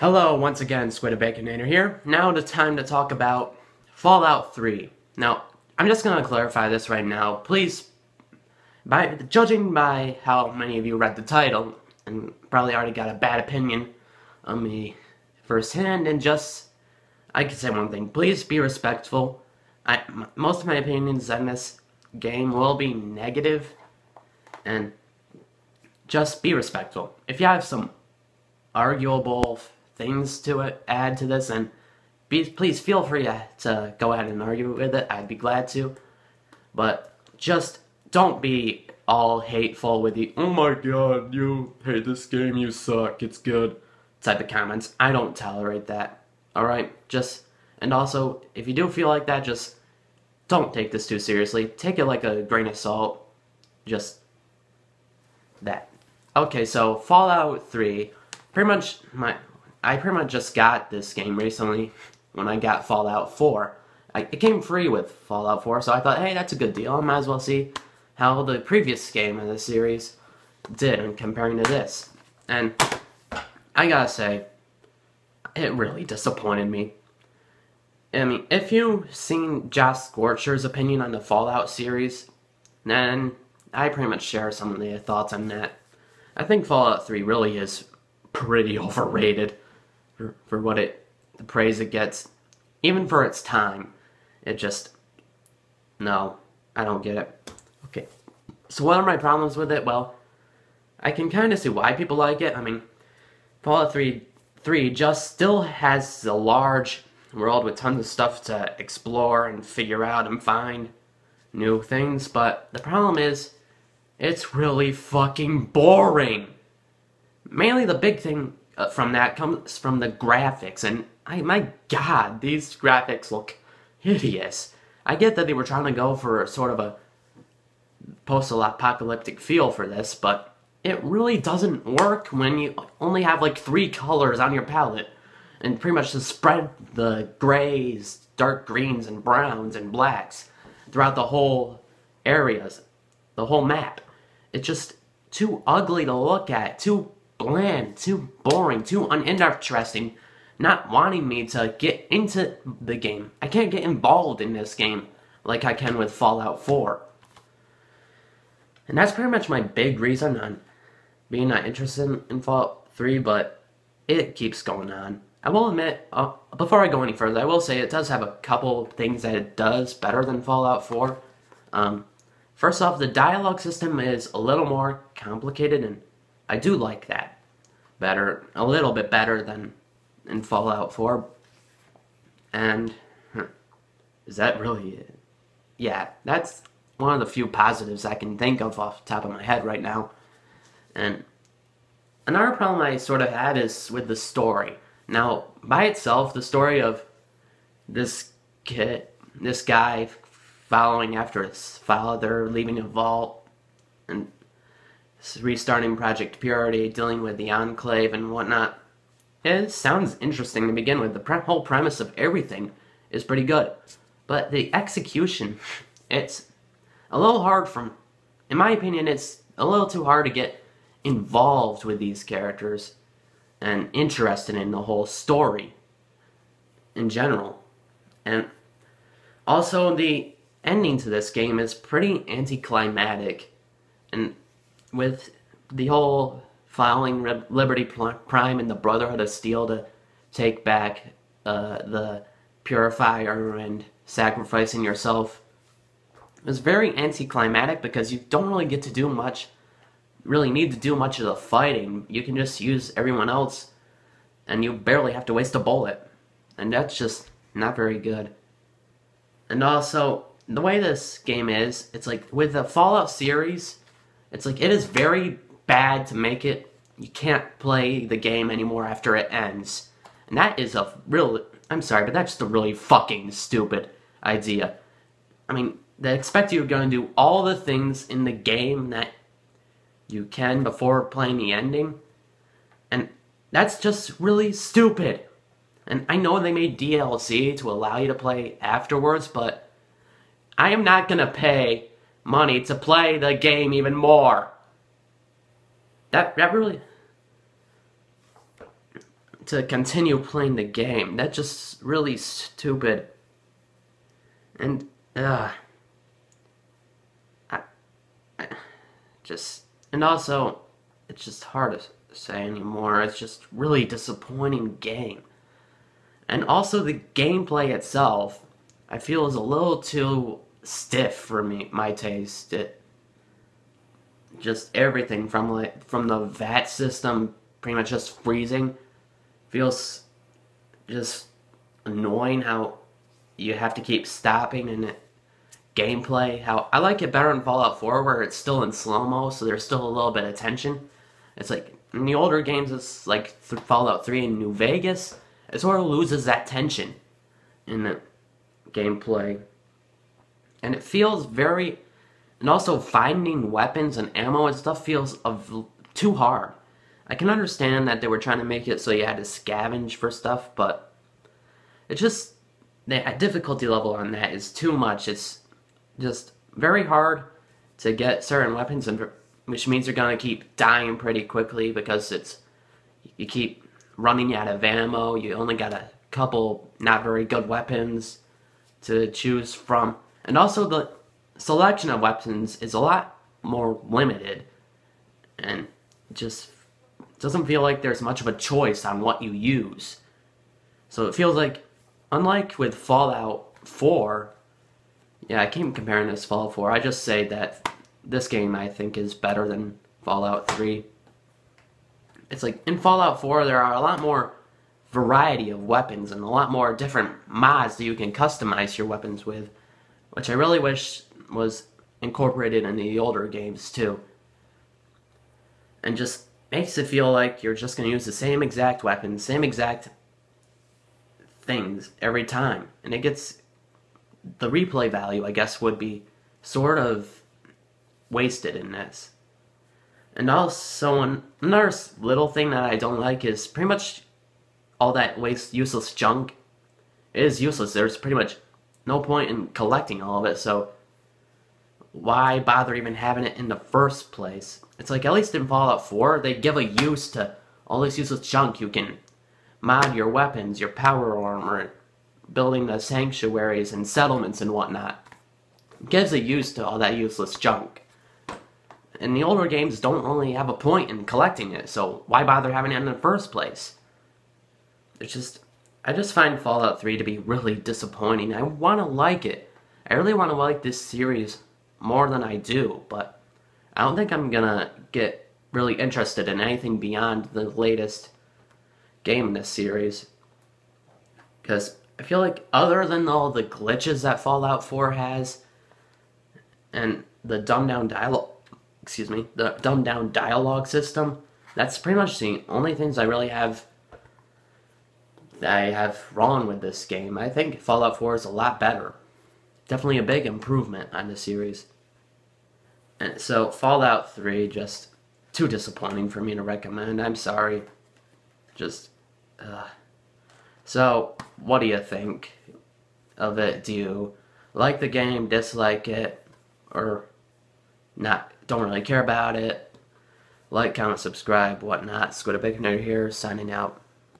Hello, once again, Squid Baconator here. Now the time to talk about Fallout 3. Now, I'm just gonna clarify this right now. Please, by judging by how many of you read the title, and probably already got a bad opinion of me firsthand, and just, I can say one thing. Please be respectful. I, most of my opinions on this game will be negative, and just be respectful. If you have some arguable things to it, add to this, and be, please feel free to, to go ahead and argue with it. I'd be glad to. But just don't be all hateful with the, oh my god, you hate this game, you suck, it's good, type of comments. I don't tolerate that. Alright? Just, and also, if you do feel like that, just don't take this too seriously. Take it like a grain of salt. Just that. Okay, so Fallout 3, pretty much my I pretty much just got this game recently when I got Fallout 4. I, it came free with Fallout 4, so I thought, hey, that's a good deal. I might as well see how the previous game in the series did in comparing to this. And I gotta say, it really disappointed me. I mean, if you've seen Josh Scorcher's opinion on the Fallout series, then I pretty much share some of the thoughts on that. I think Fallout 3 really is pretty overrated for, for what it, the praise it gets. Even for its time. It just, no, I don't get it. Okay, so what are my problems with it? Well, I can kind of see why people like it. I mean, Fallout 3, 3 just still has a large world with tons of stuff to explore and figure out and find new things, but the problem is, it's really fucking boring. Mainly the big thing Uh, from that comes from the graphics, and I, my god, these graphics look hideous. I get that they were trying to go for sort of a post-apocalyptic feel for this, but it really doesn't work when you only have like three colors on your palette and pretty much just spread the grays, dark greens, and browns and blacks throughout the whole areas, the whole map. It's just too ugly to look at, too bland, too boring, too uninteresting, not wanting me to get into the game. I can't get involved in this game like I can with Fallout 4. And that's pretty much my big reason on being not interested in Fallout 3, but it keeps going on. I will admit, uh, before I go any further, I will say it does have a couple things that it does better than Fallout 4. Um, first off, the dialogue system is a little more complicated, and I do like that. Better, a little bit better than in Fallout 4. And, huh, is that really it? Yeah, that's one of the few positives I can think of off the top of my head right now. And another problem I sort of had is with the story. Now, by itself, the story of this kid, this guy following after his father, leaving a vault, and restarting Project Purity, dealing with the Enclave and whatnot, it sounds interesting to begin with. The pre whole premise of everything is pretty good. But the execution, it's a little hard from, in my opinion, it's a little too hard to get involved with these characters and interested in the whole story in general. And also, the ending to this game is pretty anticlimactic. And with the whole following Liberty Prime and the Brotherhood of Steel to take back uh, the Purifier and sacrificing yourself, was very anticlimactic because you don't really get to do much really need to do much of the fighting. You can just use everyone else, and you barely have to waste a bullet. And that's just not very good. And also, the way this game is, it's like, with the Fallout series, it's like, it is very bad to make it, you can't play the game anymore after it ends. And that is a real, I'm sorry, but that's just a really fucking stupid idea. I mean, they expect you're going to do all the things in the game that you can before playing the ending. And that's just really stupid. And I know they made DLC to allow you to play afterwards, but I am not going to pay money to play the game even more. That, that really... to continue playing the game. That's just really stupid. And, uh, I, I just, and also, it's just hard to say anymore. It's just really disappointing game. And also the gameplay itself, I feel is a little too stiff for me, my taste. It just everything from like from the VATS system pretty much just freezing feels just annoying how you have to keep stopping and it gameplay how I like it better in Fallout 4 where it's still in slow-mo so there's still a little bit of tension. It's like in the older games it's like Fallout 3 in New Vegas it sort of loses that tension in the gameplay. And it feels very and also finding weapons and ammo and stuff feels of too hard. I can understand that they were trying to make it so you had to scavenge for stuff, but it just the difficulty level on that is too much. It's just very hard to get certain weapons, and which means you're gonna keep dying pretty quickly because it's you keep running out of ammo. You only got a couple not very good weapons to choose from, and also the selection of weapons is a lot more limited, and just doesn't feel like there's much of a choice on what you use. So it feels like, unlike with Fallout 4, yeah, I keep comparing this to Fallout 4. I just say that this game I think is better than Fallout 3. It's like in Fallout 4 there are a lot more variety of weapons and a lot more different mods that you can customize your weapons with, which I really wish was incorporated in the older games too. And just makes it feel like you're just going to use the same exact weapons, same exact things every time. And it gets the replay value, I guess, would be sort of wasted in this. And also, another little thing that I don't like is pretty much all that waste, useless junk. It is useless. There's pretty much no point in collecting all of it, so why bother even having it in the first place? It's like, at least in Fallout 4, they give a use to all this useless junk. You can mod your weapons, your power armor, building the sanctuaries and settlements and whatnot. It gives a use to all that useless junk. And the older games don't really have a point in collecting it, so why bother having it in the first place? It's just, I just find Fallout 3 to be really disappointing. I want to like it. I really want to like this series more than I do, but I don't think I'm gonna get really interested in anything beyond the latest game in this series. Because I feel like other than all the glitches that Fallout 4 has, and the dumbed down dialogue, excuse me, the dumbed down dialogue system, that's pretty much the only things I really have I have wrong with this game. I think Fallout 4 is a lot better. Definitely a big improvement on the series. And so Fallout 3 just too disappointing for me to recommend. I'm sorry. Just uh. So, what do you think of it? Do you like the game, dislike it, or not don't really care about it? Like, comment, subscribe, whatnot. Squid of Baconator here, signing out.